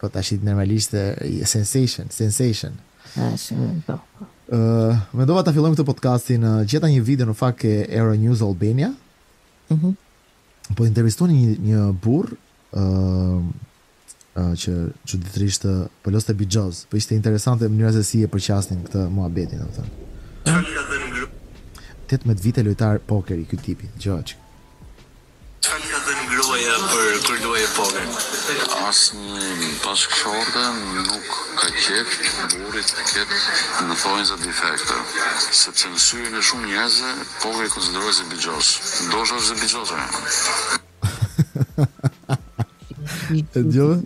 Po tashi normalisht sensation, sensation. Sensation, po. Ë, mendova ta fillojmë këtë podcastin, gjeta një video në fakt e Euro News Albania. Mhm. po intervistonin një një burr, ë, uh, që çuditërisht uh, po lozte bixhoz, po ishte interesante mënyra se si e përqasnin këtë muhabetin, domethënë. Çfarë ka thënë 18 vite lojtar pokeri ky tipi, Gjoç. Çfarë të ka thënë gruaja po kur luaje poker? Asnjë bashkëshorte nuk ka qejf burri të ketë në thonjza defekte, sepse në syrin e shumë njerëzve pokeri konsiderohet si bixhoz. Ndoshta është dhe bixhoz ajo. E dëgjove?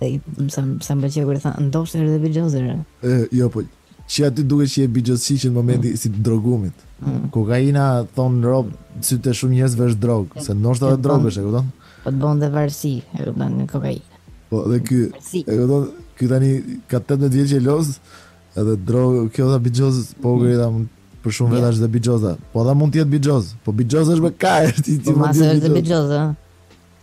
Dhe sa sa më pëlqeu kur tha ndoshta është dhe bixhoz, ë? E, jo po. Që aty duket që je bixhozxhi që në momenti si të droguarit. Mm. Kokaina thonë robt, sy të shumë njerëzve është drog, se ndoshta edhe drog është, e kupton? Po të bën dhe varësi, e kupton, kjo kokaina. Po dhe ky, si. e kupton, ky tani ka 18 vjet që loz, edhe drog, kjo tha bixhoz, po mm. se tha mund për shumë vetë është dhe bixhoz, ë. Po tha mund të jetë bixhoz. Po bixhoz është me ka, është i ti. Po mbase është dhe bixhoz, ëh.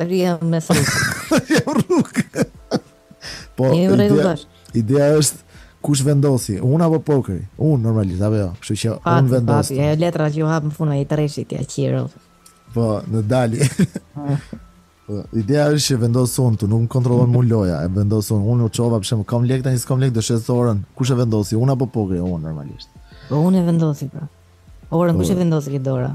Rrien me sa. Jo rrug. Po. Ideja është kush vendosi, unë apo pokri? Unë normalisht apo jo. Kështu që unë vendos. Po, letra që u hap në fund ai treshit ja qiro. Po, në dali. Po, ideja është që vendos unë, tu nuk më kontrollon më loja, e vendos unë, unë u çova pse më kam lek tani, s'kam lek do shes orën. Kush e vendosi, unë apo pokri? Unë normalisht. Po unë e vendosi pra. Orën kush e po. vendosi që do dora?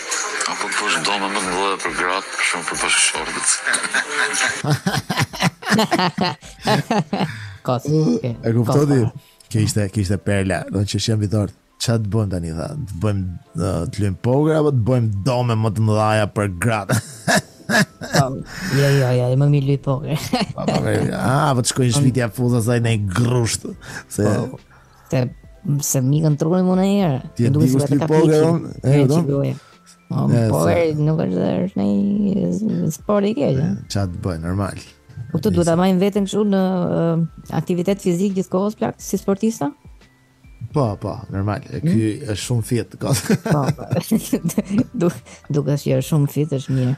Apo të bësh dome më të mëdha për gratë, për shembull për bashkëshortët. Kos. E kuptoj ti. Kjo ishte, kjo ishte perla, do të qeshim vitor. Ça të bëjmë tani tha? Të bëjmë të luajmë pokër apo të bëjmë dome më të mëdha për gratë? Jo, jo, jo, më mirë luaj pokër. Ah, po të shkon shpija fuza sa në grusht. Se po. Se se më ikën truri me një herë. Ti e di kush luan pokër. Po, po, po, po, nuk është dhe është në një sport i keq. Ça të bëjë, normal. Po duhet ta majmë vetën këshu në aktivitet fizik gjithë kohës plak, si sportista? Po, po, normal. E ky hmm? është shumë fit. Po, po. Duket, është jo shumë fit, është mirë.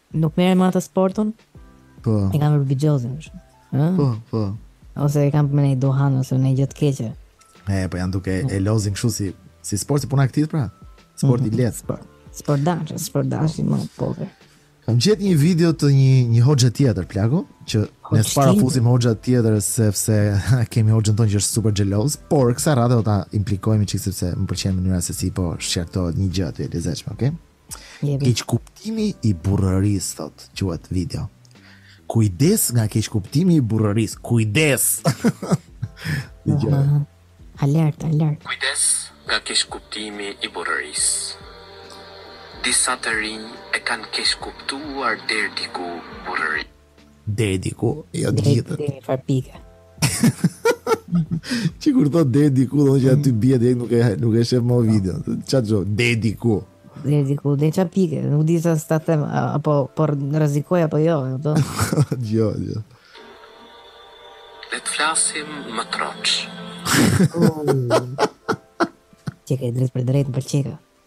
Nuk merren me atë sportun? Po. E kanë për bixhozin për shkak. Ëh? Po, po. Ose e kanë me një duhan ose me një gjë të keqe. E, po janë duke e lozin kështu si si sport si punë aktiv pra. Sport i mhm. lehtë. Sport. Sport dash, sport dash edhe pokeri. Kam gjetë një video të një një hoxhë tjetër, Plako, që ne s'para fusim hoxhë tjetër sepse kemi hoxhën tonë që është super xheloz, por kësaj radhe do ta implikojmë çik sepse më pëlqen mënyra se si po shqyrtohet një gjë aty e lezetshme, okay? Keqkuptimi i burrërisë thot, quhet video. Kujdes nga keqkuptimi i burrërisë. Kujdes. Dëgjoj. Alert, alert. Kujdes nga keqkuptimi i burrërisë. Disa të rinj e kanë keqkuptuar deri diku burrërinë. Deri diku, jo të gjithë. Deri, deri, në njëfarë pike. Që kur thot deri diku, domethënë aty bie dhe nuk e, nuk e shef më video. Ça, dëgjo, deri diku. Deri diku, deri ça pike, nuk di sa, s'ta them, apo, por në rëzikoj, apo jo, e do. Dëgjo, dëgjo. Le të flasim më troç. Qenke drejtpërdrejt në për qeka.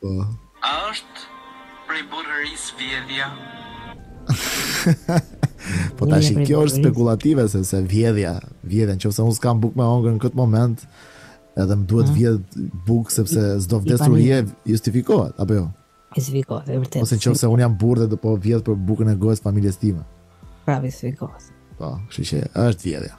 Po. A është prej burrërisë vjedhja? po tashi kjo është spekulative se se vjedhja, vjedhja nëse unë s'kam bukë me hongër në këtë moment, edhe më duhet vjedh bukë sepse se do vdes urie, justifikohet apo jo? Justifikohet, e vërtetë. Ose nëse unë jam burrë dhe do po vjedh për bukën e gojës familjes time. Pra, justifikohet. Po, kështu që është vjedhja.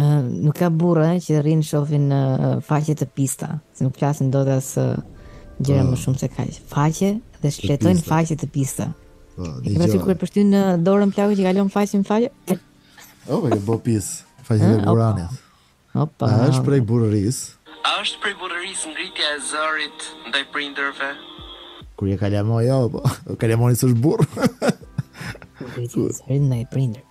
Nuk ka burra që rrinë shofin faqe të pista, se nuk flasin dot as gjëra më shumë se kaq. Faqe dhe shfletojnë faqe të pista. Po, dhe gjëra. Pasi kur pështyn dorën plaku që kalon faqe në faqe. O, oh, e ke bo pis, faqe të Kuranit. Opa. A është prej burrërisë? A është prej burrërisë ngritja e zërit ndaj prindërve? Kur je kalama, jo, po, kalamani s'është burrë. Ngritja e zërit ndaj prindërve.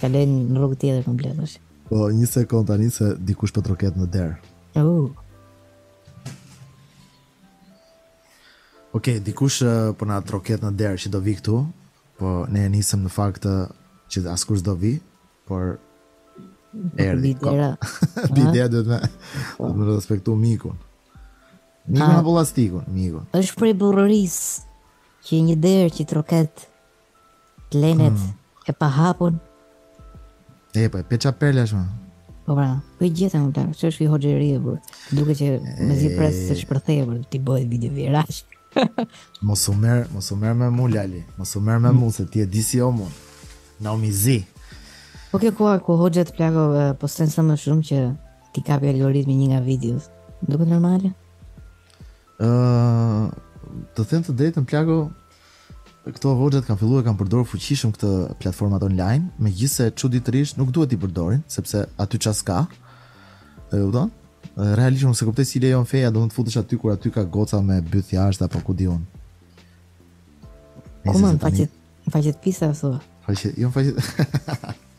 Kaloj në rrugë tjetër komplet tash. Po një sekond tani se dikush po troket në derë. Oh. Okej, okay, dikush uh, po na troket në derë që do vi këtu. Po ne e nisëm në fakt uh, që askush do vi, por erdhi. Bie dera duhet me po. me respektu mikun. Mikun apo llastikun, mikun. Është prej burrërisë që një derë që troket të lenet hmm. e pahapun. E po, po ça perla shumë. Po pra, po i gjeta unë tani, ç'është ky hoxhë, ri, e burrë. Duket që mezi pret të shpërthejë për t'i bërë videot viral. mos u merr, mos u merr me mua Lali, mos u merr me mua se ti e di si jam un. Naomi Zi. Po kjo koha ku hoxhët plako postojnë sa më shumë që t'i kapi algoritmi një nga videos. Duket normale? Ë të them të drejtën plako këto hoxhat kanë filluar kanë përdorur fuqishëm këtë platformat online, megjithëse çuditërisht nuk duhet t'i përdorin, sepse aty çka s'ka. E kupton? Realisht unë s'e kuptoj si lejon feja, domethënë të futesh aty kur aty ka goca me byth jashtë apo ku di un. Ku, në faqet, faqet pista thua? Faqet, jo faqet.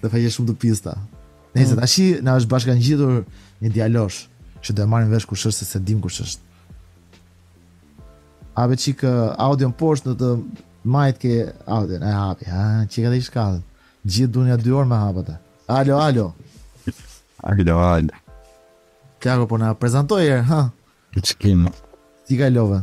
Dhe faqe shumë të pista. Nëse mm. tash na është bashkëngjitur një djalosh që do e marrim vesh kush është se s'e dim kush është. Hape çik audio poshtë në të majtë ke audio. E hapi, ha, çika dhe i shkallë. Gjithë dunja dy orë me e hap. Alo, alo. Alo, alo. Kjo po na prezantohet er, ha. Ç'kemi? Ti ka lova.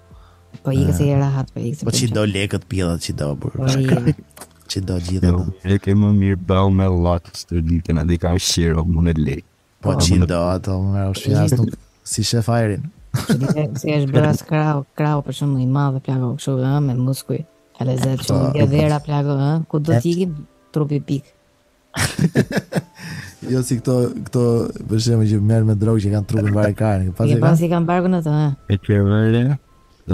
Po ikë se i rahat, po ikë se Po që i do lekët pjela që do bërë Po ikë Që do gjithë Jo, e kam më mirë ba me llastë ditën edhe kam shiruar unë lekë Po që do ato më mërë Shpjegas nuk e shef njeri Si e shë bërë atë krahu Krahu për shembull i madh plako kështu Me muskuj Ka lezet shumë Gjithë verën plako Kur do t'ikim trupi pik jo si këto këto për shembull që merren me drogë që kanë trupin varë karën, pse e kanë. Pse e kanë barkun atë. E ke vënë re.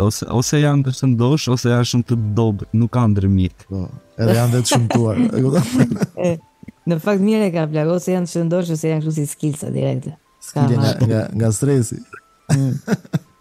Ose ose janë të shëndoshë ose janë shumë të dobët, nuk kanë ndërmjet. Po, edhe janë dhe të shëmtuar. Në fakt mirë e ka plako, ose janë të shëndoshë ose janë kështu si skilsa direkte. S'ha nga nga, nga stresi. Mm.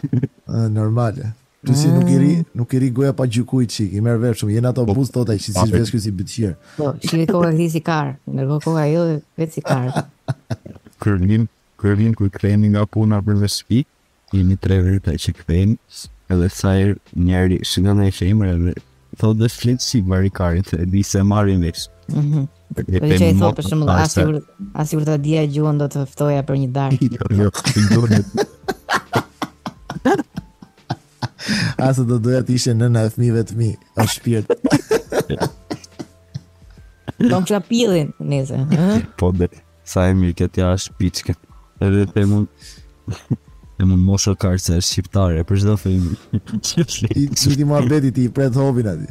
Ëh, normale. Ty si nuk i rri, mm. nuk i rri goja pa gjyku një çik, i merr vesh shumë, jeni ato po, buz thotë ai, si si vishet ky si bythqir. Po, si e koha si si kar, ndërkohë koha është vetë si kar. Kur vijmë, kur vijmë kur kthehemi nga puna për në shpi, jemi tre veta që kthehemi, edhe sa herë njëri shikon një femër edhe Thotë dhe flet si varikars, e di që s'e marrin vesh. Mhm. Po ç' e thotë për shembull, ah sikur, ah sikur ta dija gjuhën do të ftoja për një darkë. Jo, jo, gjuhën. Ah sa do doja të ishe nëna e fëmijëve të mi, o shpirt. Do të pillnin, nese. Po dhe. Sa e mirë kjo ça është piçke Edhe të mund E mund pusho o kar se është shqiptare Për çdo femër Ti ti ma beti ti i pret hobin ati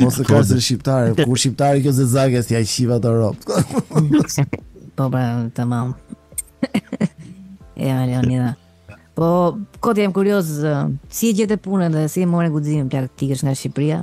Pusho o kar është shqiptare Ku shqiptare kjo se zezake si ia qifsha robt Po pra të mamë E me Leonida Po, kot jam kurios, si e gjete punën dhe si e more guximin, plak, t'ikësh nga Shqipëria?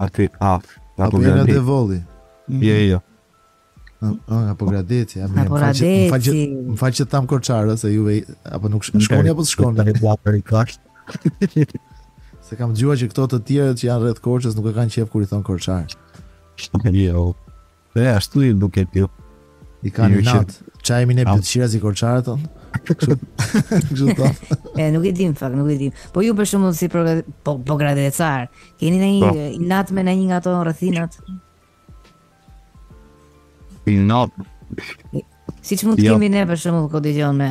Aty, af, nga Pogradeci. Apo je nga Devolli. Jo, jo. Nga Pogradeci, a më fal, më fal, më fal që t'thashë korçarë, se juve, apo nuk shkoni, apo shkoni. Në blabër i kasht. Se kam dëgjuar që këta të tjerët që janë rreth Korçës nuk e kanë qejf kur i thonë korçarë. Shtë jo. Dhe ashtu i duket ju. I kanë inat, ça emri përdorshin si korçarët thonë? E, nuk e di në fakt, nuk e di. Po ju për shembull si po po, pogradecarë, keni ndonjë po. inat me ndonjë nga ato rrethinat? Inat. Siç mund të jo. kemi ne për shembull këtë i me...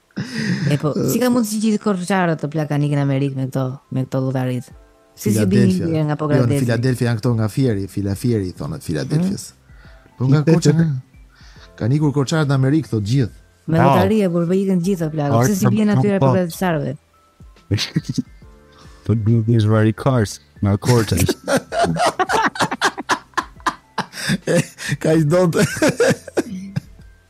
E po, si ka mundësi gjithë korçarët të plakeni në Amerikë me këto, me këto lotaritë? Si si bini një nga Pogradeci? Jo, në Filadelfia janë këto nga Fieri, Fila Fieri thonë Filadelfias. Mm. Po nga Korça? Kanë ikur Korçarët në Amerikë thotë gjithë. Me oh. lotaria kur po ikën gjithë plako, si si bien atyre po Pogradecëve. Po nuk është vari kars nga Korça. Ka i donte.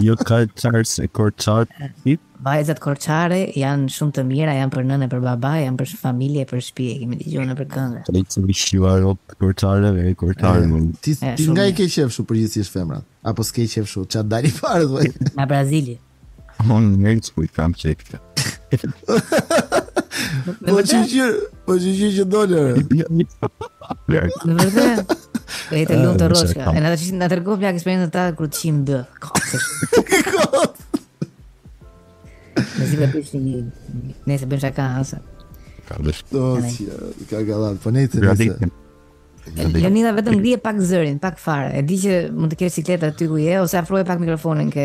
Jo ka çare se korçar. Vajzat korçare janë shumë të mira, janë për nënë e për baba, janë për familje e për shpi, e kemi dëgjuar nëpër këngë. Kalçar me shqyuar ropt korçare dhe korçare më. E, shumë mirë. Ti nga i ke qejf kshu përgjithësisht femrat? Apo s'ke qejf kshu? Ça të dali para thuaj. Nga Brazili. Unë njerëz i kam qejf. Me Po vërtet? çiqir, Po që që që dole Në vërte E të lumë të roshka E në të qështë në tërgo plak Esperin dhe ta kërë të qimë dë Kosësh Në zi për pishë një Ne se bëjmë shaka asë Ka dhe shkë Ka galat Po ne të nëse Leonida vetëm ngrije pak zërin, pak fare. E di që mund të kesh sikletë aty ku je ose afroje pak mikrofonin ke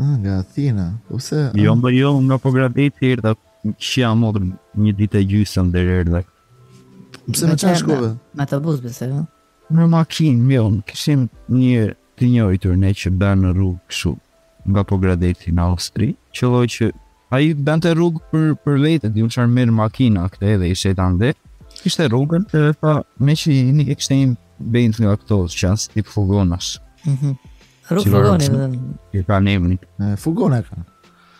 Ah, nga Athina, po pse? Jo, ah. mo jo, nga Pogradeci erdha, qija motrën një ditë e gjysëm deri erdha. Pse me ça shkove? Me autobus, besoj? Me makinë, jo, ne kishim një të njojtur, ne që bënte rrugë, kështu, nga Pogradeci në Austri, që loj që Ai bënte rrugë për për veten, di unë çfarë merrte makina këtej edhe i shiste andej kishte rrugën e pa meqë kishte një Benz nga këto që janë si tip fugonash. Mm -hmm. Rrugë fugoni dhe... I ka nemin. Fugone ka.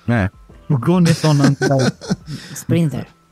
Ne. Fugoni thonë në të Sprinter.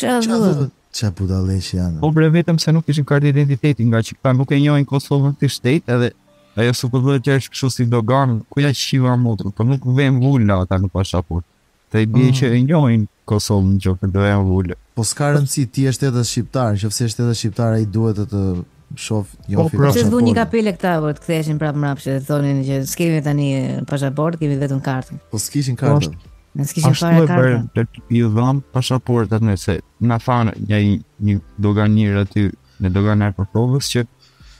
Ça vëlla? Ça budallenj janë? Po bre vetëm se nuk ishin kartë identiteti nga që këta nuk e njohin Kosovën si shtet edhe ajo supozohet që është kështu si doganë, ku ja qiva motrën, po nuk vënë vulë ata në pashaport. Se i bie që e njohin Kosovën që po të vënë vulë. Po s'ka rëndësi, ti je shtetas shqiptar, në qoftë se je shtetas shqiptar ai duhet të të shofi një ofit pashaporti. Që dhuni kapele këta, po të ktheshin prapë mbrapsht, thonin që s'kemi tani pashaport, kemi vetëm kartën. Po s'kishin kartën. Po, Nëse s'kishin fare karta. Ashtu e bëmë dhe ju dhamë pasaportat ne se na tha një, një doganier aty në doganën e Kosovës që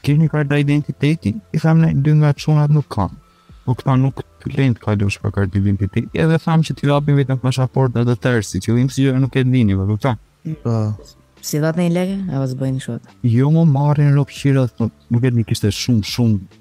keni karta identiteti, i thamë ne dy nga çunat nuk kanë. Po këta nuk të lenë të kalosh pa kartë identiteti, edhe thamë që t'i japim vetëm pasaportat të tërë, si qëllim sikur nuk e dinim, po kupton. Po, si dhatë ndonjë lek, e vazë bëjnë shot. Jo më marr robqira, nuk e dini kishte shumë, shumë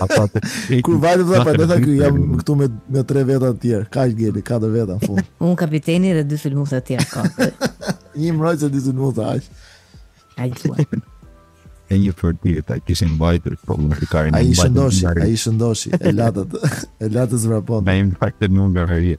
Ata të drejtë. Ku vajtët vëlla, prandaj tha ky jam këtu me me tre veta të tjerë. Kaq ngeli, katër veta në fund. Unë kapiteni dhe dy sulmues të tjerë kaq. Një mbrojtës e dy sulmues aq. Ai thua. Edhe një portier ta kishin mbajtur po më rikarin. Ai shëndoshi, ai shëndoshi, e latë, e latë se s'vrapon. Na im faktë nuk nga veria.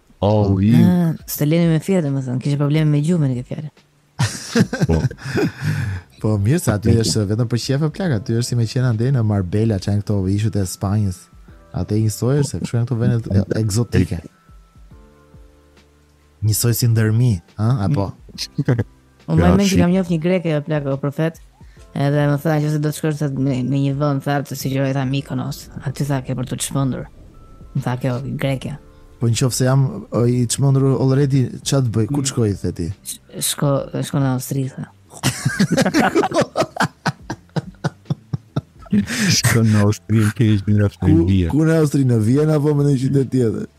Oh, i. Ah, Së lemë me fjalë, domethënë, kishe probleme me gjuhën në këtë fjalë. Po. Po mirë, sa aty është vetëm për qejf plak, aty është si me qenë andej në Marbella, që janë këto ishujt e Spanjës. Aty njësoj se kështu janë këto vende e- ekzotike. Njësoj si Dhërmi, ha? Apo Unë mbaj mend që kam njoftë një greke plak o profet Edhe më thotë që nëse do të shkërdhehesh me, me një vend Tha të sugjeroj tha Mikonos Aty tha ke për t'u shkërdhyer Më tha kjo greke Po në qofë se jam o, i shkërdhyer already Ça të bëj, ku të shkoj thu ti? Shko, shko në Austri tha Shko në Austri ku je në Austri në Vjena Ku në Austri në Vjena apo në një qytet tjetër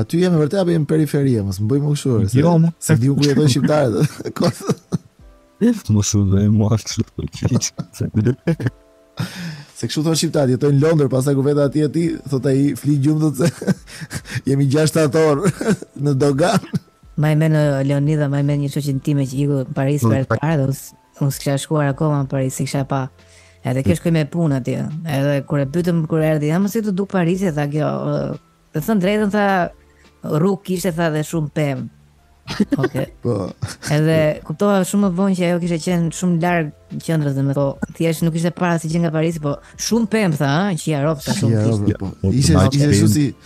Aty jemi vërtet apo jemi në periferi, mos më bëj më kështu. Jo, nuk e di unë ku jetojnë shqiptarët. Më shumë e mo ashtu Se kështu thonë shqiptarët, jetojnë në Londër, pastaj ku vete atje ti, thot ai fli gjumë do të jemi 6 orë në doganë. Mbaj mend Leonida, mbaj mend një shoqen time që iku në Paris për herë të parë, Unë s'kisha shkuar akoma në Paris, s'e kisha pa. Edhe kjo shkoi me punë atje. Edhe kur e pyetëm kur erdhi, hë mo si t'u duk Parisi, tha kjo. Të them të drejtën tha rrugë kishte tha dhe shumë pemë. Okay. Po. Edhe kuptova shumë më vonë që ajo kishte qenë shumë larg qendrës domethënë, thjesht nuk ishte pa asigjë nga Parisi, po shumë pemë tha, qija robt shumë. Po. Ishte ishte si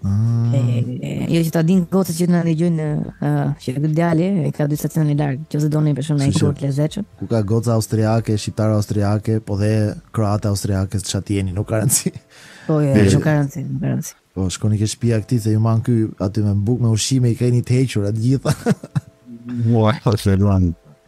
Mm. Jo që ta din gocët që të na dëgjojnë uh, që këtë djali e ka dy stacion i larg, që nëse doni për shembull një kar të lezetshëm. Ku ka goca austriake, shqiptare austriake, po dhe kroate austriake, se çatë jeni, nuk ka rëndësi. Po, jo, jo, nuk ka rëndësi, nuk ka rëndësi. Po, shkoni ke shpia këti, se ju man ky, aty me bukë, me ushqime, i keni të hequra të gjitha. Ua, e të luan.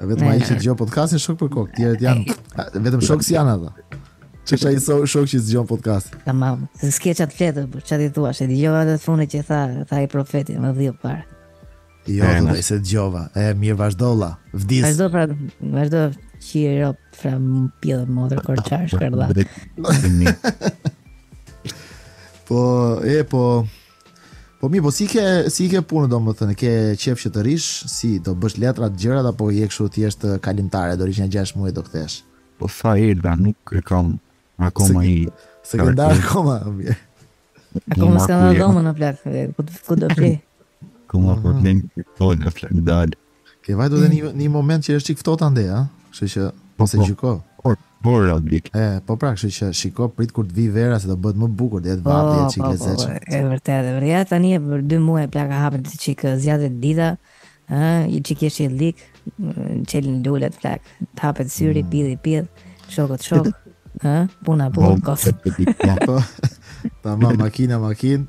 E vetëm ai që dëgjon podcastin shok për kokë, tjerët janë vetëm shok si janë ata. Që ç'ja do shok që s'dëgjon podcast. Tamam, se s'ke çat flet, po çat i thua, e dëgjove atë fundit që tha, tha ai profeti më dhjo fare. Jo, thotë s'e dëgjova. E mirë vazhdo la. Vdis. Vazhdo pra, vazhdo qi rob vëlla pidh motër kar qir shkërdhatë. Po, e po, Po mirë, po si ke, si i ke punët domethënë, ke qejf që të rish, si do bësh letrat, gjërat, apo je kështu thjesht kalimtare, do rish nja 6 muaj do kthehesh? Po s'e di nuk e kam akoma i... S'e ke ndarë akoma, o bje. Akoma s'ka ndarë dhomën o plak, ku do fli? Ku mo po të lejmë, po ne plak dalë. Ke vajtur në një, një moment që është çik ftohtë andej, a? Kështu që po, mos e po. gjyko. Po, po, është lik. E, po pra, kështu që shiko prit kur të vi vera se do bëhet më bukur, do jetë po, pati një çik po, lezetshëm. Po, është vërtet, është vërtet. Tani e për 2 muaj plak hapet një çik zgjatë dita. Ë, një çik është i lik, çelin lulet plak. Të hapet syri, mm. pidhi, pidh, shokët shok. Ë, puna po, kot. Po, tamam makina makin,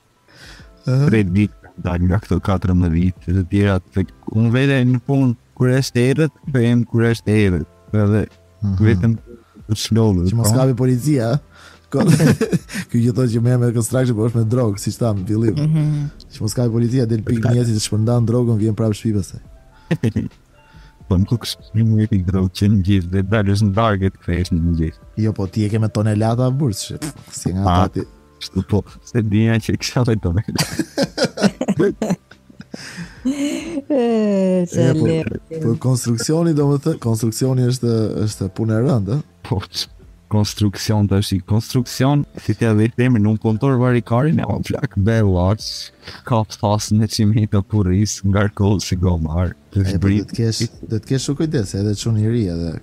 Tre ditë kanë dalë nga këto 14 ditë, të tjerat unë vete në punë, kur është të erët, për emë kur është errët, për edhe mhm. vetëm të çlodhem. Që mos kapë policia, Kjo që thotë që me me construction po është me drogë, siç thamë, fillim. Mm -hmm. Që mos kapë policia, del pikë mëngjesit që shpërndan drogën, vjen prapë shpi pastaj. Po nuk ku shpërndan një pikë drogë që në mëngjes, dhe dal veç në darkë, kërë është në gjithë. Jo, po ti e ke me tonelata burrë, që si nga ah. tati. Kështu po, s'e dija që kisha dhe të me. Se po, le. Po konstruksioni do më thë, konstruksioni është është punë e rëndë, po. Konstruksioni është konstruksion, si edhe i themi, nuk kontor vari karin e o plak, be lac, ka pas në qimi të puris, ngarko si gomar, të zbrit. Po, do të kesh, do të kesh kujdes, edhe çun i ri, edhe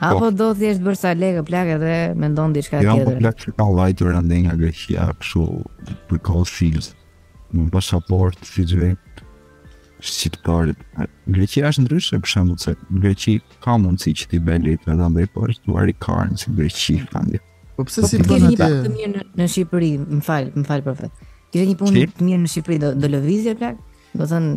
Apo po. do thjesht bën ca lekë plak dhe mendon diçka tjetër. Jam po plak që ka vajtur andej nga Greqia kështu për kosil. Në pasaport si të gjithë shqiptarët. Greqia është ndryshe për shembull se Greqi ka mundësi që t'i bëj lekë edhe andej po është duart karin si Greqi andej. Po pse po s'e bën atë? Të mirë në, në Shqipëri, më fal, më fal për fat. Kishe një punë të mirë në Shqipëri do, do lëvizje plak. Domethënë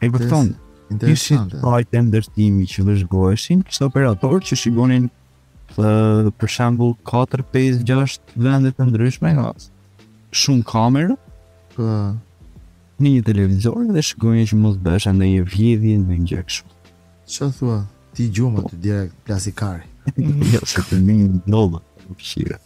E kupton? Interesante. Ishin projekte ndërtimi që vëzhgoheshin, kishte operatorë që shikonin për shembull 4, 5, 6 vende të ndryshme nga shumë kamera në po. një një televizor dhe shikonin që mos bëhej ndonjë vjedhje ndonjë gjë kështu. Çfarë thua? Ti gjumë atje direkt plasi kari. Jo, se të binin ndollë, këshirë.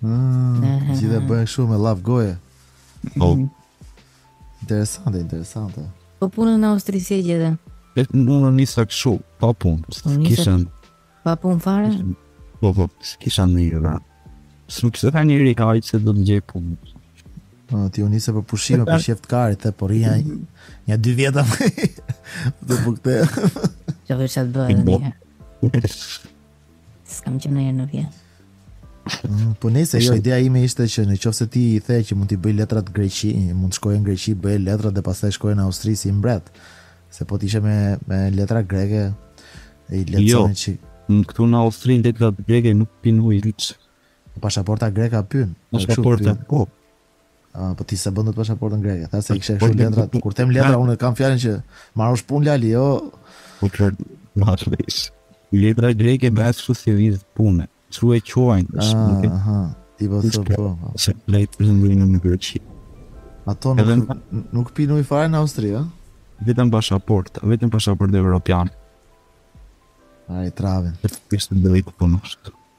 Mm, mhm. Gjithë e bëjnë shumë me laf goje Po mhm. Interesante, interesante Po punën në Austri si e gjete E në në u nisa kështu, pa punë po, Kishën Pa punë fare? Po, po, kishën në një dhe Se nuk të tha njeri hajt se do të gjej punë Po, ti u nise për pushime, për qejf të karit, e po rri mhm. nja dy vjet amë dhe për këtë. Çfarë që të bëj dhe një. S'kam qenë ndonjëherë në Vjenë. Mm, po nëse jo, ideja ime ishte që në qoftë se ti the që mund t'i bëj letrat Greqi, mund të shkoje në Greqi, bëje letrat dhe pastaj shkoje në Austri si mbret. Se po të ishe me me letra greke, i letrat jo, që këtu në Austri letrat greke nuk pinë ujë hiç. Pasaporta greke pi. Pasaporta po. Ah, po ti s'e bën dot pasaportën greke. Thashë i kisha kështu letra. Kur them letra, unë kam fjalën që marr, zë punë lali, jo. Po të marrësh. Letra greke bëhet kështu si vizë pune. Ç'e quajnë? Ah, aha. Ti po thon po. po. Se leje vlen në Greqi. Ato nuk Edhe... nuk pinë ujë fare në Austri, ë? Vetëm pasaportë, vetëm pasaportë evropiane. Ai travin. Kishte të drejtë punosh.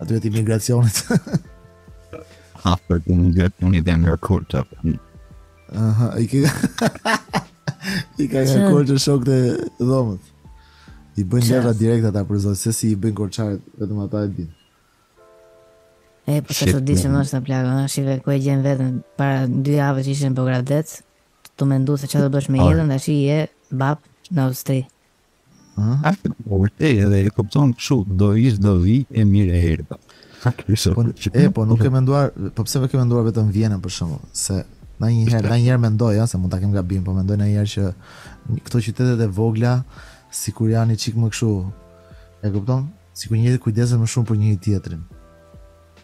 Atyre të imigracionit? Ha, për të një gjëtë të një dhe mërë kur të për një. Aha, i ke... I kam nga Korça shokë të dhomës. I bëjnë gjëra direkt ata për zonë, se si i bëjnë korçarët, vetëm ata e dinë. E, për po të të di që mështë në plakë, në shive ku e gjen veten, para dy javësh ishe në Pogradec, tu mendu se ça do bësh me jetën, tashi je bab në Austri. Ah, po vërtet edhe e kupton kështu, do ish do vi e mirë e erdha. E po nuk ke menduar, po pse më ke menduar vetëm Vjenën për shembull, se nanjëherë, nanjëherë mendoj, ja, se mund ta kem gabim, po mendoj nanjëherë që këto qytetet e vogla sikur janë një çik më kështu. E kupton? Sikur njëri kujdeset më shumë për njëri tjetrin.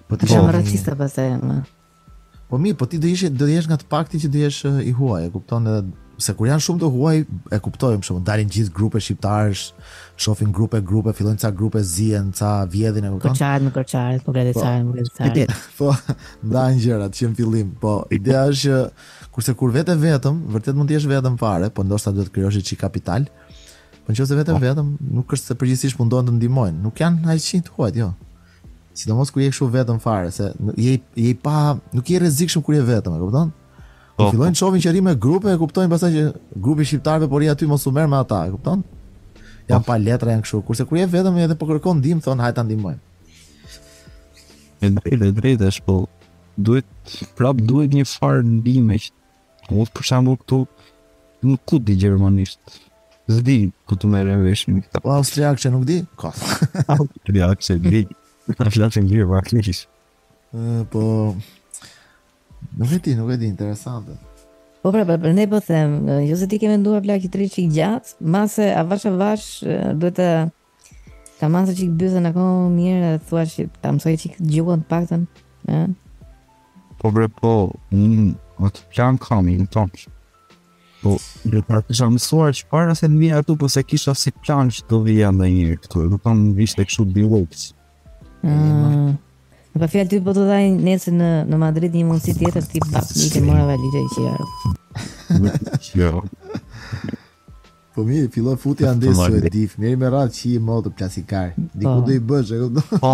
Po ti po. janë racista pastaj më. Po mirë, po ti do ishe do jesh nga të paktit që do jesh i huaj, e kupton edhe se kur janë shumë të huaj, e kupton shumë, dalin gjithë grupe shqiptarësh, shohin grupe grupe, fillojnë ca grupe zihen, ca vjedhin e kupton. Korçarët me korçarët, pogradecarët me pogradecarët. Po, ndajnë gjërat që në fillim, po ideja është që kurse kur vete vetëm, vërtet mund të jesh vetëm fare, po ndoshta duhet të krijosh çik kapital. Po nëse vetëm po. vetëm, nuk është se përgjithësisht mundohen të ndihmojnë, nuk janë ai çit huaj, jo. Sidomos kur je kështu vetëm fare se je je i pa, nuk je i rrezikshëm kur je vetëm, e kupton? Po, po. fillojnë të shohin që rrimë grupe, e kuptojnë pastaj që grupi i shqiptarëve po rri aty mos u merr me ata, e kupton? Janë po. pa letra janë kështu, kurse kur je vetëm edhe po kërkon ndihmë, thonë hajt ta ndihmojmë. E drejtë, e drejtë është po. Duhet prap duhet një farë ndihme që Unë për shembull këtu nuk e di gjermanisht. S'di ku të merrem vesh me këta. Po austriak që nuk di? Ka. austriak që di. Na flasin lirshëm anglisht. Po... Nuk e di, nuk e di, interesante. Po pra, pra, prandaj po them, jo se ti ke menduar plako të rrish çik gjatë, mbase avash avash duhet të Ta masësh çik bythën ako mirë dhe thua që ta mësoj çik gjuhën të paktën, e? Po bre po, unë atë plan kam, i në tonë që. Po, duhet ta kisha mësuar që para se të vija këtu, po s'e kisha si plan që të vija njëherë këtu, dhe tonë në vishë të këshu dy lukës. Ah. Në pa fjallë ty po t'u dha nesër në, në Madrid një mundësi tjetër ti bak një të mora valixhet i qjarë. Jo. Po mirë, fillo futi andej su e dif, merri me radhë që i modë plasikar, diku do i bësh, e kupton? Po,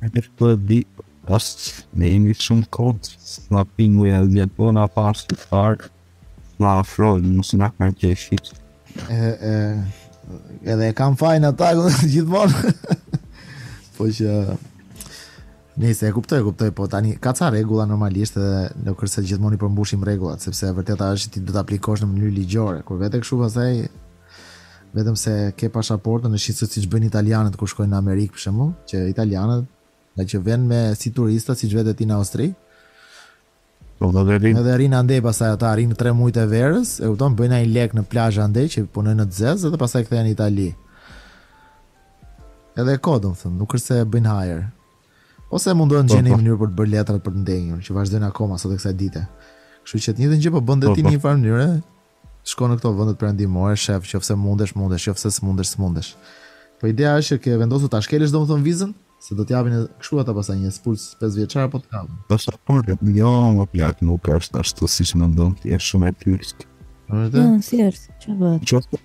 e të të di, është me imi shumë kodë, s'na pingu e dhe po na pasë të farë, s'na afrojnë, nuk s'na ka që e shqipë. E, e, edhe e kanë fajin ata, gjithmonë, po që, Nëjse e kuptoj e kuptoj po tani ka ca rregulla normalisht edhe nuk është se gjithmonë i përmbushim rregullat sepse e vërteta është që ti do të aplikosh në mënyrë ligjore kur vete kështu pastaj vetëm se ke pashaportën në BE siç bëjnë italianët kur shkojnë në Amerikë për shembull që italianët ngaqë venë si turista siç vete ti në Austri Edhe rrinë andej pastaj ata rrinë tre mujt e verës e kupton bëjnë ca lek në plazh andej që punojnë në të zezë edhe pastaj kthehen në Itali edhe kot domethënë nuk është se bëjnë hajër ose mundohen të po, gjejnë një po. mënyrë për të bërë letrat për të ndenjur që vazhdojnë akoma sot e kësaj dite kështu që të njëjtën gjë po bën dhe ti në një farë mënyre Shkon në këto vëndet perëndimore shef qofse mundesh mundesh qofse s'mundesh s'mundesh po ideja është që ke vendosur ta shkelësh domethënë vizën se do të japin edhe kështu ata pastaj një ekspuls pesë vjeçar po të kapin. Po sa por jo mor plak nuk është ashtu siç mendon ti është shumë e thjeshtë. Është? Jo, si është? Çfarë bëhet? Qoftë.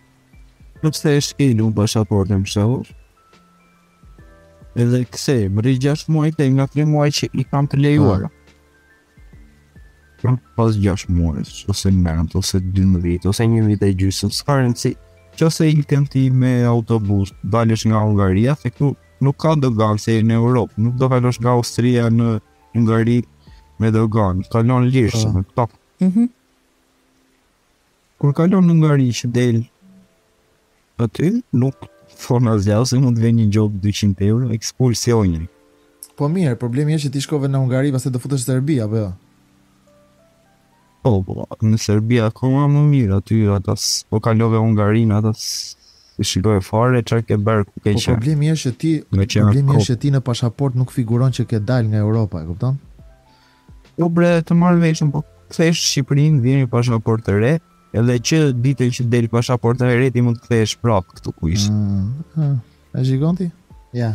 Nëse e shkel unë pasaportën më shumë. Edhe qofse unë rri 6 muaj të nga 3 muaj që i kam të lejuar. Po. Pra, pas 6 muajsh, ose nëntë, ose 12, ose një vit e gjysëm, s'ka rëndësi, qofse ikën ti me autobus, del nga Hungaria, se këtu nuk ka dogan se je në Europë, nuk do kalosh nga Austria në Hungari me dogan, kalon lirë, mm. top. Mm -hmm. Kur kalon në Hungari që del aty nuk thonë asgjë, ose mund të vënë një gjobë 200 euro ekspulsioni. Po mirë, problemi është që ti shkove në Hungari, pastaj do futesh në Serbi apo jo? Po, po, në Serbi akoma më mirë aty, ata po kalove Hungarinë, ata s'e shikojnë fare çfarë ke bërë ku ke po, qenë. Po problemi është që ti, problemi është që ti në pasaportë nuk figuron që ke dalë nga Europa, e kupton? Po bre, të marr vesh unë, po kthehesh në Shqipëri, nxjerr një pashaport të re, edhe që ditën që del pashaporta e re ti mund të kthehesh prapë këtu ku ishe. Mm, e shikon ti? Ja.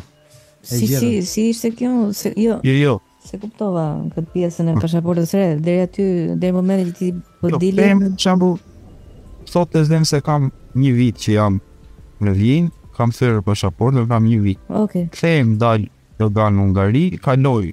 Si si si ishte kjo? Se jo. Jo, jo. S'e kuptova këtë pjesën e pashaportës së re, deri aty, deri në momentin që ti po jo, dili. Jo, për shembull, sot ta zëmë se kam një vit që jam në Vjenë, kam thyer pasaportën, kam një vit. Okej. Okay. Kthehem dal do dal në Hungari, kaloj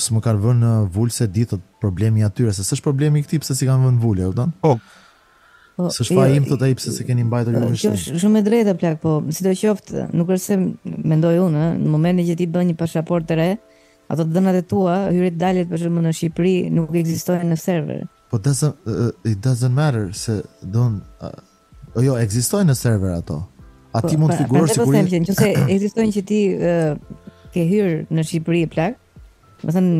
S'më kanë vënë vulë s'e di thotë problemi i atyre, se s'është problemi i këtij pse s'i kanë vënë vulë, e kupton? Po. Po, S'është jo, faji im thotë ai pse s'e keni mbajtur ju në Kjo shtëpi. është shumë e drejtë o plak, po sidoqoftë, nuk është se mendoj unë, ë, në momentin që ti bën një pasaportë të re, ato të dhënat e tua, hyrjet daljet për shembull në Shqipëri nuk ekzistojnë në server. Po doesn't uh, it doesn't matter se don uh, O jo, ekzistojnë në server ato. A po, ti mund të pra, figurosh sikur s'je? Në qoftë se ekzistojnë që ti ke hyrë në Shqipëri e plak, do të thënë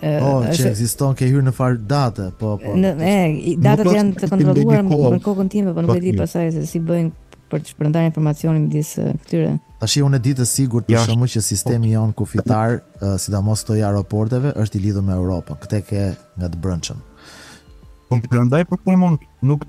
Po, që ekziston ke hyrë në çfarë date, po po. Në e, datat janë të kontrolluara me kokën time, po nuk e di pasaj se si bëjnë për të shpërndarë informacionin midis këtyre. Tashi unë e di të sigurt për shembull që sistemi jonë kufitar, sidomos këto i aeroporteve, është i lidhur me Europën. Këtë ke nga të brendshëm. Po prandaj për punë nuk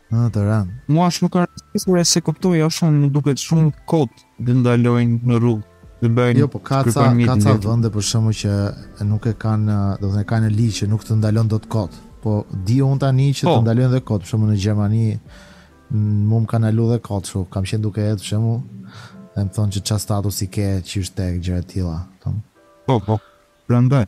në atë rend. Mua s'më ka rastisur e s'e kuptoj është shumë më duket shumë kot të ndalojnë në rrugë dhe bëjnë jo po ka ca ka ca vende për shembull që nuk e kanë do të thënë kanë një ligj që nuk të ndalon dot kot po di unë tani që po. të ndalojnë dhe kot për shembull në Gjermani mu më kanë ndalu dhe kot kështu kam qenë duke ec për shembull dhe më thonë që çfarë statusi ke qysh tek gjëra të tilla po po prandaj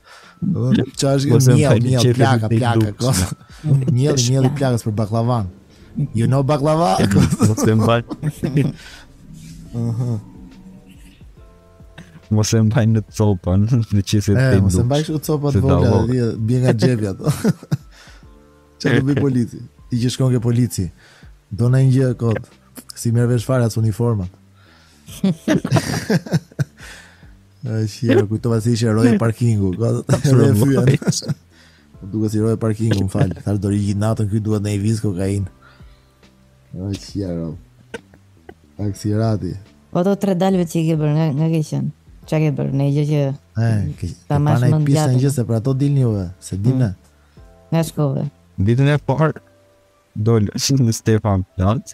Qa është një një një një plaka, plaka, kos. Miell i plakës për baklavan. You know baklava? Mos e mbaj. Mhm. Mos e mbaj në copa, në në qese të dy. Mos e mbaj në copa të vogla, se bie nga xhepi ato. Ça do bëjë polici? I që shkon ke polici. Thonë një gjë kot. S'i merr vesh fare as uniformat. Dhe ja kujtova se ishte roje parkingu, edhe fyen. Po dukej si roje parkingu, më fal. Thashë do rrijë gjithë natën këtu duhet një vizë kokainë. Është ja ro. Taksirati. Po ato tre dalje që i ke bërë nga nga ke qenë. Çka ke bërë? Ndonjë gjë që E, ke. Ta marrësh mend gjatë. Pisa gjëse për ato dilni juve, s'e dinë. Mm. Nga shkove. Ditën e parë dola në Stefan Plac.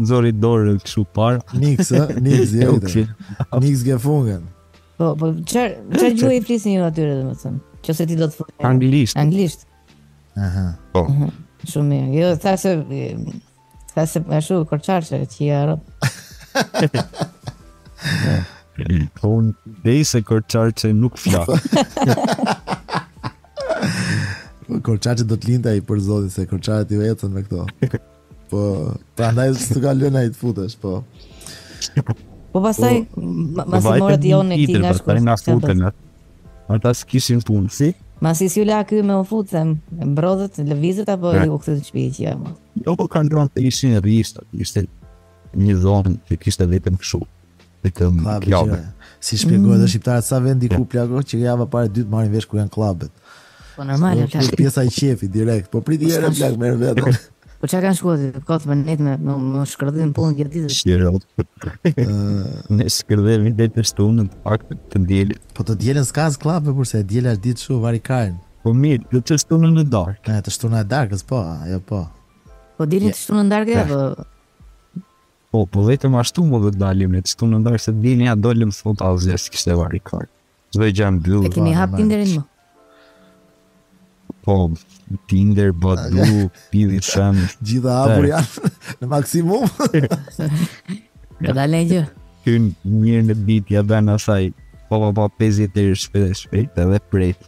Nxori dorën kështu para. Niks, ë, Niks je aty. Nichts gefunden. Po, po çfarë çfarë gjuhë i flisni ju aty domethënë? Që se ti do të fol anglisht. Anglisht. Aha. Po. Mhm. Shumë mirë. Jo, thashë thashë ashtu korçarçe që i arro. Po unë e di se korçarçe nuk fla. Po korçarçe do të lindte ai për zotin se korçarët i ecën me këto. Po, prandaj s'të ka lënë ai të futesh, po. Po pastaj po, mos e more ti nga shkolla. Pastaj na futën. Ata s'kishin punë, si? Mbasi s'ju la ky me u fut them, brodhët lëvizët apo u kthyet në shtëpi që jam. Jo, po kanë dhënë të ishim rrisht, ishte një zonë që kishte vetëm kështu. Vetëm klubet. Si shpjegohet dhe shqiptarët sa venë diku plako që javën e parë a dytë marrin vesh ku janë klubet. Po normal e plak. Pjesa e qefit direkt. Po prit njëherë plak merr vetëm. Po çka kanë shkuar ti kot me net me me u shkërdhy në punë gjatë ditës. Shirot. Ne shkërdhemi deri të shtunën të paktën të diel. Po të dielën s'ka as klube kurse e diela është ditë kshu vari karin. Po mirë, po të shtunën në darkë. Ne të shtunën në darkë po, ajo po. Po dilni të shtunën në darkë apo? Po po vetëm ashtu mund të dalim ne të shtunën në darkë se dini ja dolëm sot asgjë s'kishte vari karin. Çdo gjë mbyll. E keni hap Tinderin më? Po, Tinder, Badu, pilish ham. Gjitha hapur janë në maksimum. Ka dalë një gjë. Hyn mirë një ditë ja bën asaj. Po po po 50 herë shpejt shpejt edhe pret.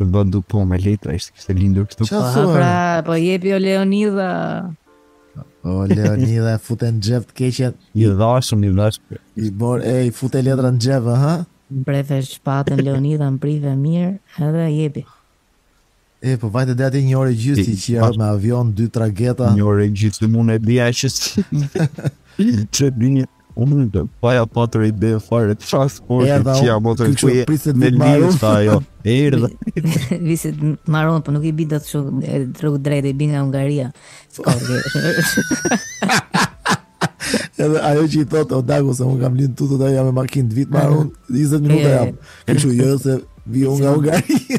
Vë du po me letra, ishte kishe lindur kështu. Ça thua? Po, pra, po jepi o Leonidha. O Leonidha, e fute në xhep të keqen. I dhashëm, i dhashëm. I bor, e, i fute letrat në xhep, aha. Mprehe shpatën Leonidha mprihe mirë, edhe jepi. E, po vajte dhe ai një orë e gjysë i qirë me avion, dy trageta. Një orë e gjysë dhe mune e dhja e shështë. Që e Unë të thashë pa atë i be fare të transportit që ja më të në kuje më lirë sa jo. E irë dhe. Vij të marr unë, po nuk i binte atje shumë e drejtpërdrejtë, i binte nga Hungaria. Edhe ajo që i thotë, o plako, se unë kam linë tutë të daja me makinë, të vij të marr unë, 20 minuta jam. Kështu, jo se vi unë nga Hungaria.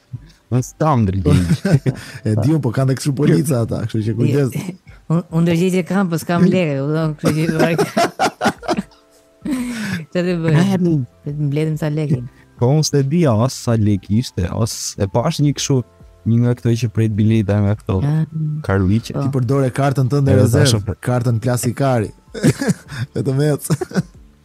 Unë s'kam ndërgjegje. e di unë, po kanë dhe kështu polica ata, kështu që kujdes. Unë unë ndërgjegje kam, po s'kam lekë, euro, kështu që vaj. Ça të bëj? Ne të mbledhim ca lekë. Po unë s'e di, as sa lekë ishte, as e pash një kështu, një nga këto që pret bileta nga këto, ja. karllëqe. Po. Ti përdore kartën tënde rezervë, kartën klasikari. e të ecë.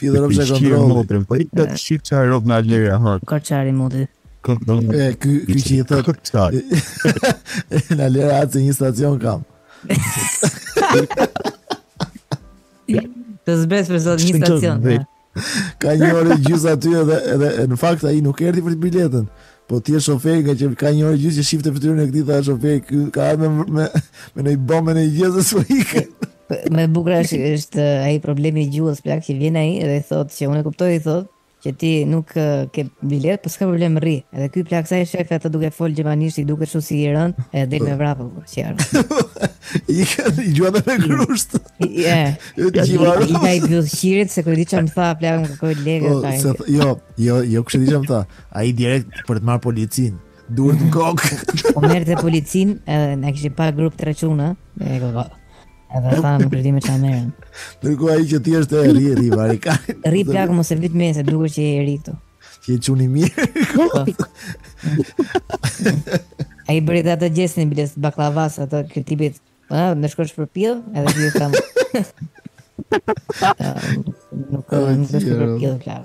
Pidhrob se kontrolli. Po i thotë shqip qir robt në alëra, ha. Korçari mudi. E, ky, ky që i thotë. Korçari. Në alëra atë se një stacion kam. Të zbres për zot një stacion. Ka një orë gjysë aty edhe edhe në fakt ai nuk erdhi për biletën. Po ti e shoferi nga që ka një orë gjysë që shifte fytyrën e këtij tha shofer ky ka ardhur me me me një bombë në xhep soi. Më e bukura është, është ai problemi i gjuhës plak që vjen ai dhe i thotë që unë e kuptoj i thotë që ti nuk ke bilet, po s'ka problem rri. Edhe ky plak sa e shef atë duke fol gjermanisht i duket shumë si i rëndë, e del me vrap po si ardh. I ka i gjua me grusht. Ja. Jo ti gjuaj. Ika i bëri qiri se kush di ça m'tha plak më kërkoj lekë po, tani. Jo, jo, jo kush di ça m'tha. Ai direkt për të marr policin. Durët në kokë. Po merr dhe policin, edhe ne kështu pa grup të rrethuar, e e koko. Edhe tha në kredi me kamerën. Ndërkohë ai që ti thua rri, rri, vari karin. Rri plak mos e vrit më, s'e duke që e rri këtu. Që e quni mirë. Ai bëri atë gjestin, atë këtë tipit, a, në shkofsh për pill, edhe që ju thamë. Nuk, në shkofsh për pill, plak.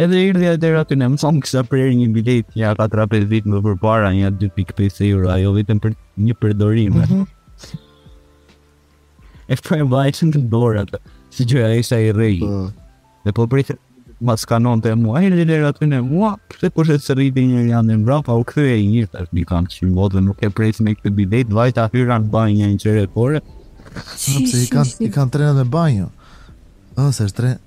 Edhe erdhi te dera aty më thonë kisha prerë një biletë nja katër a pesë vjet më përpara një 2.5 euro, ajo vetëm për një përdorim. Mm -hmm. E po e mbajta në dorë atë, si gjoja isha i ri. Mm. Po. Dhe po prit, ma skanon te mua, një njeri aty në mua, përse po shëtit dhe njëri anën mbrapa u kthye njëherë, të është një kam që më dhe nuk e prejtë me këtë biletë, vajta hyra në banjë nja një çerek ore. Sepse i kanë kan trenat me banjë, se është tren,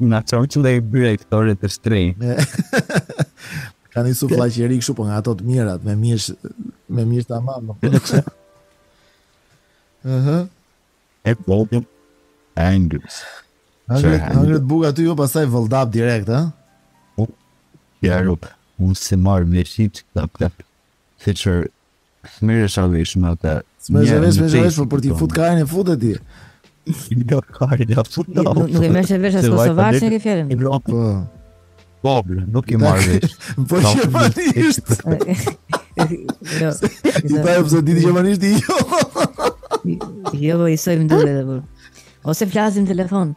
Na çon që dhe i bëre historitë të shtrenjta. Ka një suflaqeri kështu, po nga ato të mirat, me mish, me mish tamam. Aha. E vogëm, Angus. Angus nga aty jo pasaj vëldap direkt, ha? Ja, rupë, unë s'e marr vesh shqip, se që S'merresha vesh me ata. S'merresha vesh, s'merresha vesh, por për t'i fut karin e fut e ti. Jo, karin e fut ti. Nuk e merr vesh as kosovar, që e ke fjerin. Po. Po, bre, nuk i marr vesh. Po, gjermanisht. Jo. I ta e pse di ti gjermanisht, jo. Jo, po, i sojmë duke dhe, po. Ose flasim telefon.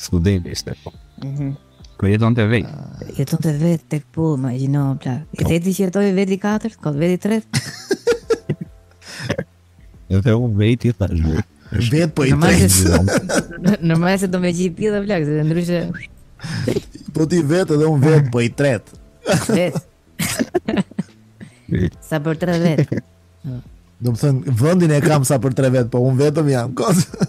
Student ishte po. Mhm. Po jeton te vetë. Ah. Jeton te vetë tek po, imagjino, plak. E të jeti që jetoj e veti i katërt, thotë veti i tretë. Edhe unë veti i thashë. Vetë po i tretë. Normal se do me gjet dhe plak, se ndryshe... Po ti vetë edhe unë vetë po i tretë. Vetë. Sa për tre vetë. Do me thënë, vendin e kam sa për tre vetë, po unë vetëm jam, kosë.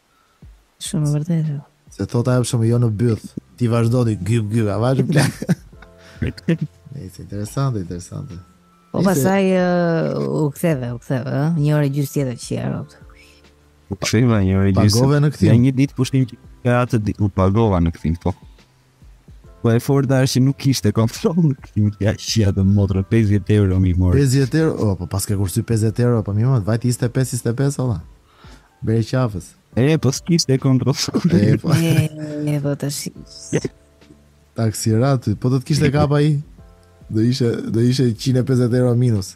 Shumë e vërtetë. Se thot ajo shumë jo në bythë. Ti vazhdo ti gyp gyp, a vazhdo plak. Nice, interesante, interesante. Po pasaj u ktheve, u ktheve, ë, një orë gjysmë tjetër që ja rrotull. U ktheva një orë gjysmë. Pagove në kthim. Ja një ditë pushim atë ditë, e pagova në kthim, po. Po e forta është që nuk kishte kontroll në kthim, ta qifsha të motrën, 50 euro m'i mori. 50 euro, o, po paske kursy 50 euro, po m'i mori, vajti 25, 25, ola. Bereqavërs. E, po s'kishte kontroll. E, po. E, e, po të shi. Taksirati, po po të të kishte kap ai? Do ishe, do ishe 150 euro minus.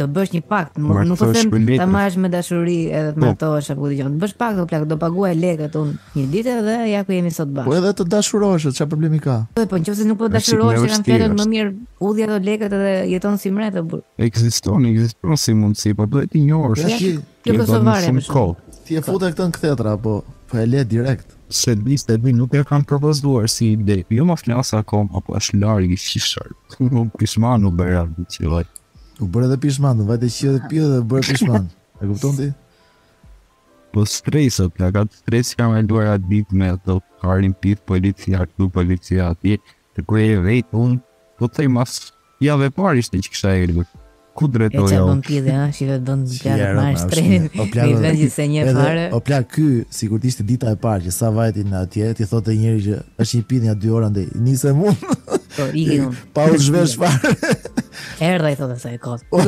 të bësh një pakt, nuk po them ta marrësh me dashuri edhe të po. martohesh apo, dëgjon. Bësh pakt o plak, do paguaj lekët unë një ditë dhe ja ku jemi sot bash. Po edhe të dashurohesh, çfarë problemi ka? Po, po nëse nuk po dashurohesh, kam fjalën më mirë, hidhja ato lekët edhe jeton si mbret burrë. Ekziston, ekziston si mundësi, po duhet të njohësh. Ja ti, ti po sovare më shkoj. Ti e futa këtë në kthetra apo po e le direkt. S'e di s'e di nuk e kam propozuar si ide. Jo me flet akoma, apo është larg i fshirë. Nuk kisha më bëra diçka. U bëre edhe pishman, në vajte e qive dhe pive dhe u bëre pishman. E kupton ti? Po stres, të ka të stres kam e duar atë ditë me të karin pidh policia, këtu policia aty, të ku e vetë unë, po të i mas, java e parë ishte që kisha e rrugë ku drejtoj unë. E ça bën ti dhe, a, që vetë bënë të gjatë marr stres, o plak, një vëndjë se një farë. O plak, ky, sikur t'ishte dita e parë, që sa vajtëm atje, t'i thoshte njëri që është një pidh një dy orë, andej, nisem unë, po, pa u zhvesh fare. Erdha i thotë asaj kot. O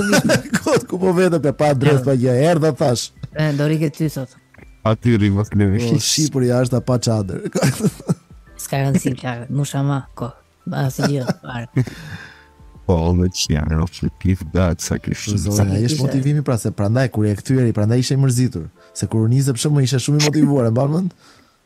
kot ku po vete më te pa drejt pa gjë. Erdha thash. E do rri këtu sot. Aty rri mos le. Po shi bur jashtë pa çadër. S'ka rëndësi klar. Nuk sha më ko. Ba si gjë parë. Po edhe që janë në flitif dhe atë sa kështë Zonë, a ishte motivimi pra se prandaj kur u ktheve, prandaj ishe i mërzitur Se kur u nise p.sh. më ishe shumë i motivuar e mban mend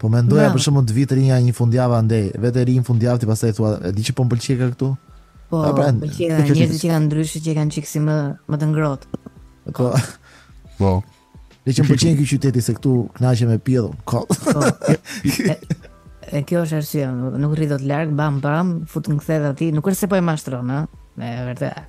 Po mendoja Bravo. për shembull të vij të rrija një fundjavë andej, vete rri një fundjavë ti pastaj thua, e di që po m'pëlqeka këtu. Po, pra, pëlqej edhe njerëzit i kanë ndryshe që kanë çik si më më të ngrohtë. Po. Po. Më pëlqen ky qyteti se këtu kënaqem me fjalën. Po. E kjo është arsye, nuk rri dot larg, bam bam, fut në kthe aty, nuk është se po e mashtron, ë, me vërtet.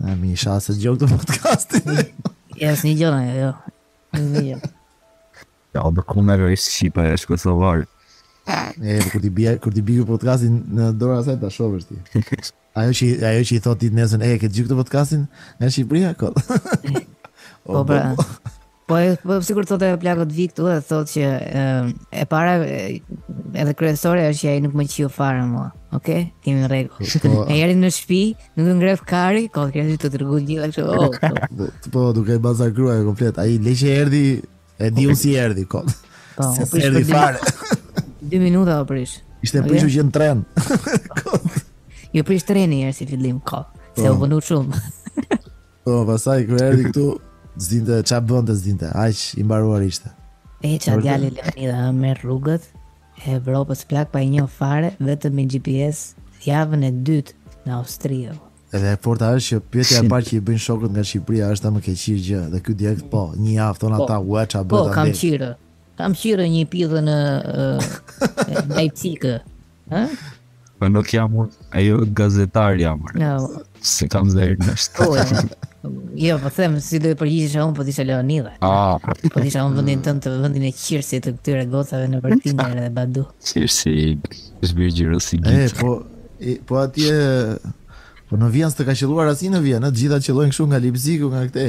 E mi isha se gjithë këtë podcastin. Ja, s'ni gjëna, jo, jo. S'ni gjëna. Ja, o bërku me rëjë Shqipa e shko së varë. E, po kur ti bje, kur t'i bjerë podcasti në dorë asaj ta shohësh ti. Ajo që ajo që i thotë ditën e nesër, e ke gjithë këtë podcastin nga Shqipëria kot. Po pra. Po e po sikur thotë ajo plak të vijë këtu e thotë që e, e para edhe kryesore është që ai nuk më qiu fare mua. Okej, okay? kemi në rregull. Po, po. e erdhi në shtëpi, nuk i ngreh kari, ka të kemi të dërguar një kështu. Oh, po. po do bëjë bazar gruaja komplet. Ai le që erdhi, e di unë si erdhi kot. Po, si po, erdhi fare. 2 minuta u prish. Ishte okay? prishur që në tren. Iu prish treni herë si fillim kot. Se u bënë shumë. Po pastaj kur erdhi këtu, s'dinte ça bënte s'dinte, aq i mbaruar ishte. E çau djali Leonida me rrugët e Evropës plak pa i njoh fare vetëm me GPS javën e dytë në Austri. Edhe e forta është që pyetja e parë që i bëjnë shokët nga Shqipëria është a më ke qirë gjë dhe ky direkt po, një javë thonë po, ata ua ça bëhet. Po, kam qirë. Kam qire një pidhe në Lajpcig. Ha? Po nuk jam unë, ajo gazetar jam. Jo. Se kam zërin në shtë. Po, jo, po them, si do të përgjigjesha unë, po t'isha Leonida. Ah. Po t'isha unë vendin tënd te vendi i qirësit të këtyre gocave në vërtin e badu. Qirësi, është bërë gjiro si gjithë. E, po, e, po atje, po në Vjenë s'të ka qëlluar asnjë në Vjenë, të gjitha qëllojnë këshu nga Lipziku, nga këte.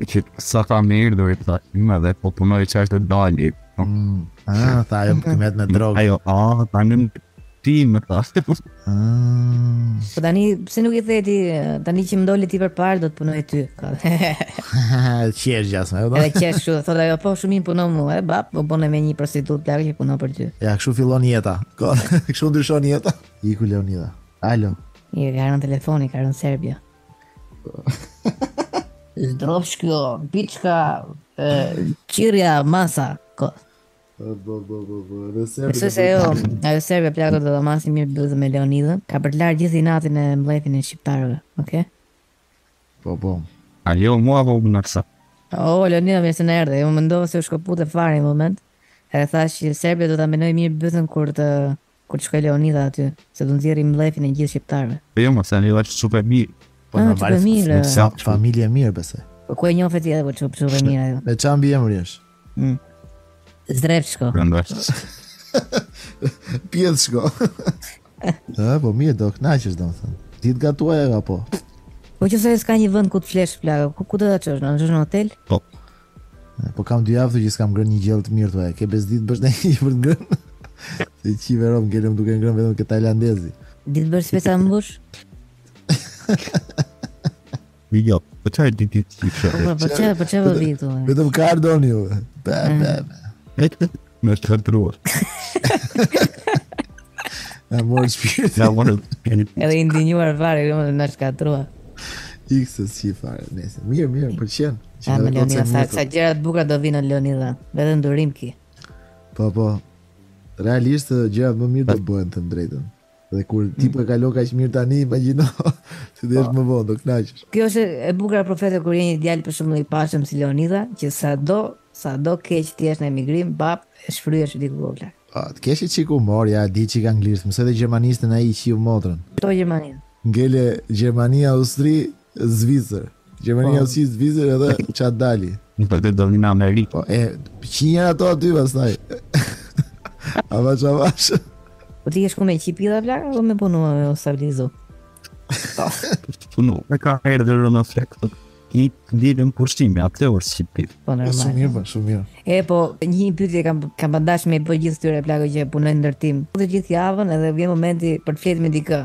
Që sa ka me irdhur i tha, ima dhe po punoj që është dali. Mm, a, tha, jam kapur me drogë. Ajo, a, tha, në ti më tha. Ah. Po tani, pse nuk i the ti, tani që më doli ti për parë, do të punoj ty. Qesh gjas me, do? Edhe qesh shu, thot ajo, po shumë mirë puno mu, e bap, po punë me një prostitutë plakë që punon për ty. Ja, këshu fillon jeta, këshu ndryshon jeta. Iku Leonida, alo. I ka rënë telefoni, ka rënë Serbia. Zdrovs kjo, picka, qirja, masa, ko. Bo, bo, bo, bo, bo, dhe serbi... Nëse se jo, nga dhe serbi e plako do t'ia masi mirë bythën me Leonidën, ka për të larë gjithë inatin e mllefin e shqiptarëve, oke? Po, po. A jo, mua po më nërsa. O, Leonida, mirë se na erdhe, unë mendova se u shkëpute fare një moment, e thash që Serbia do ta mendoj mirë bythën kur të Kur të shkoj Leonida aty, se do nxjerri mllefin e gjithë shqiptarëve. Po jo mos tani është çupë e mirë. Po normal se familje e mirë besoj. Po ku e njofe ti edhe po çupë çupë e mirë ajo. Me çfarë mbiemri është. Hm. Zdrevçko. Pjellçko. Ë, po mirë do kënaqesh domethënë. Ti të gatuaj apo? Po që se s'ka një vend ku të flesh plako, ku ku do ta çosh, në çon hotel? Po. Po kam dy javë që s'kam ngrënë një gjellë të mirë thua. Ke, a di të bësh ndonjë për të ngrënë. Se qi veromë ngelëm duke ngrënë vetëm këtë tajlandezi. Di të bësh speca mbushur. Video, po ça di ti ça. Po çaj, po çaj vjen këtu. Vetëm kardoni ju. Ba ba. Më shkatërruat. Ja morë shpirt. Ja morë. Edhe i ndinjuar fare, jo më në shkatërruat. Ikë se si fare, nese. Mirë, mirë, për qenë. Ja, me Leoni, sa, sa gjëra të bukura do vijnë Leonida. Vetëm durim ki. Po, po. Realisht, gjërat më mirë do bëhen të drejtën. Dhe kur ti po e kalon kaq mirë tani, imagjino se do jesh po më vonë, do kënaqesh. Kjo është e bukura profesor kur je një djalë për shembull i pashëm si Leonida, që sado, sado keq të jesh në emigrim, bab, e shfryesh diku vogla. Po, të kesh çik humor, ja di çik anglisht, mëso dhe gjermanishten ai i qiu motrën. Këto Gjermanin. Ngele Gjermania, Austri, Zvicër. Gjermania është si Zvicër edhe ça dali. Në fakt do vinë në Amerikë. Po e pëqinjën ato aty pastaj. A va ça vash? Po ti është ku me qipi dhe vlak apo me punu o stabilizu? Punu, me ka herë dhe rëmë flek të i lidhën pushtimi, atë orë si pip. Po normal. Shumë mirë, po, shumë mirë. E po, një pyetje kam kam pa dash me po gjithë këtyre plak që punojnë ndërtim. Po të gjithë javën edhe vjen momenti për të fletë me dikë.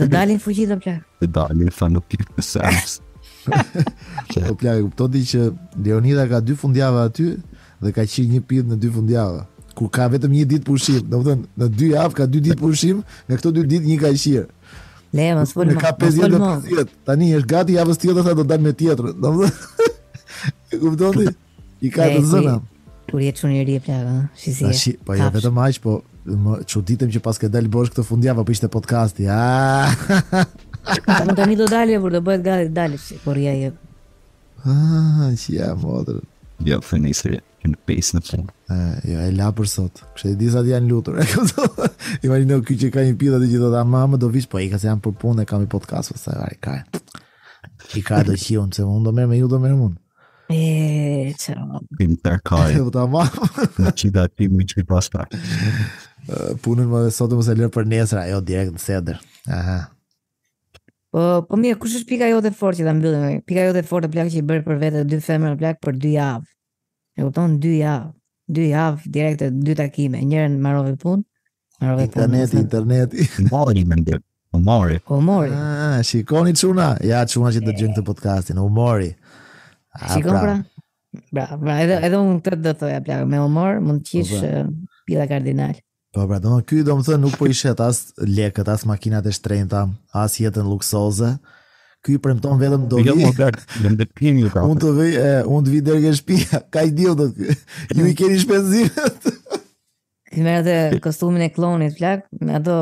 Të dalin fuqitë plak. Të dalin fanatik të sens. Po plak, kupton ti që Leonida ka dy fundjava aty dhe ka qirë një pidh në dy fundjava. Kur ka vetëm një ditë pushim, do të thotë në dy javë ka dy ditë pushim, nga këto dy ditë një ka qirë. Le, më së më. Ka 50 dhe 50. Tani është gati javës tjetër, tha do dalë me tjetrën. Do të kupton ti? I ka të zëna. Kur je çun i ri e plak, si si. Tash, po jo vetëm aq, po më çuditem që paske dal bosh këtë fundjavë apo ishte podcasti. Ah. Tani tani do dalë, por do bëhet gati të dalë si kur ja je. Ah, si ja modër. Ja fën i sri, në pesë në fund. Ah, jo e la për sot. Kështu, e di sa janë lutur. Imagjino ky që ka një pidha të gjithë ata mamë do vish, po i ka se janë për punë, kam i podcast pastaj ai ka. I ka do qiun se unë do merr me ju do merr unë. E, që... Tim të kaj. U të ma. Në që da tim i që i pas ta. Punën e sotme s'e lë për nesër, jo direkt në sedër. Aha. Po, po mirë, kush është pika jote e fortë që ta mbyllim? Pika jote e fortë plak që i bëre për vete dy femra plak për dy javë. E kupton dy javë. Dy javë direkte dy takime, njërën mbarove punë, Arve interneti, po, interneti. Mori me ndim. Humori. Humori. Ah, shikoni çuna. Ja çuna që dëgjojnë këtë podcastin. Humori. Ah, Shikoni pra. Bra, bra, edhe edhe unë këtë do thoja plak, me humor mund të qish po, pra. eh, pika kardinal. Po pra, domethënë ky domethënë nuk po i shet as lekët, as makinat e shtrenjta, as jetën luksoze. Ky i premton vetëm do jo, vi. Jo, plak, në ndërtim ju ka. Unë të vi, unë të vi deri në shtëpi. Ka i diu do. Ju i keni shpenzimet. Ti merr atë kostumin e klounit plak, me ato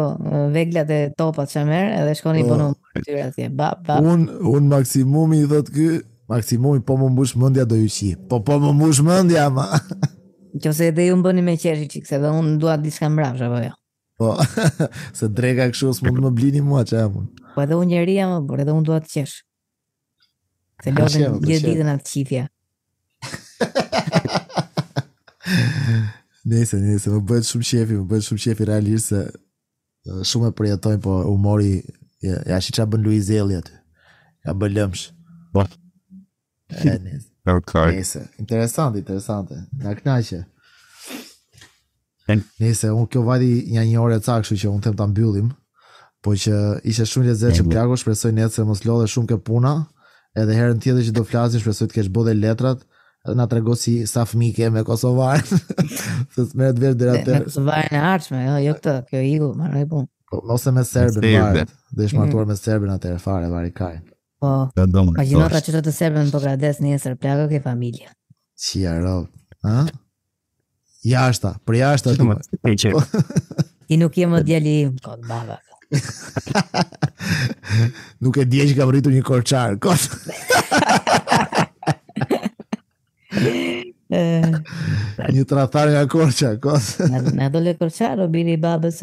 veglat e topat që merr, edhe shkon, po, punon për tyre atje. Ba, ba. Un un maksimumi i thot ky, maksimumi po më mbush mendja do ju qij. Po po më mbush mendja ama. Nëse edhe ju më bëni me qeshi çik, se dhe un dua diçka mbrapsht apo jo. Po. se dreqi kështu s'mund të më blini mua çaj apo. Po edhe un njeri jam, po edhe un dua të qesh. Se lodhem gjithë po ditën atë qifje. Nejse, nejse, më bëhet shumë qejfi, më bëhet shumë qejfi realisht se shumë e përjetojnë, po humori, ja, ja shi ça bën Luiz Ejlli aty. Ja bën lëmsh. Po. E, nejse. Okay. Nejse, interesante, interesante. Na knaqe. Nëse unë kjo vajti një një orë e ca, kështu që unë them ta mbyllim. Po që ishte shumë lezetshme plako, shpresoj nesër të mos lodhesh shumë te puna, edhe herën tjetër që do flasim, shpresoj të kesh bërë dhe letrat, edhe na trego si sa fëmi ke me kosovaren, se s'të merret vesh dhe ty. Me kosovaren e ardhshme, jo, jo këtë, kjo iku, mbaroi puna. Po, ose me serben, vallë, dhe ishe martuar mhm. me serben atëherë fare, varë i kaj. Po, pa gjej ndonjë që të të shërbejë, pogradecare njëherë, plako ke familje. Qia, rovë, ha? Jashtë, përjashta ti. Më keq. Ti nuk je më djali im, kot baba. nuk e di që kam rritur një korçar, kot. një tradhtar nga Korça, kot. Na dole korçar, o biri i babës.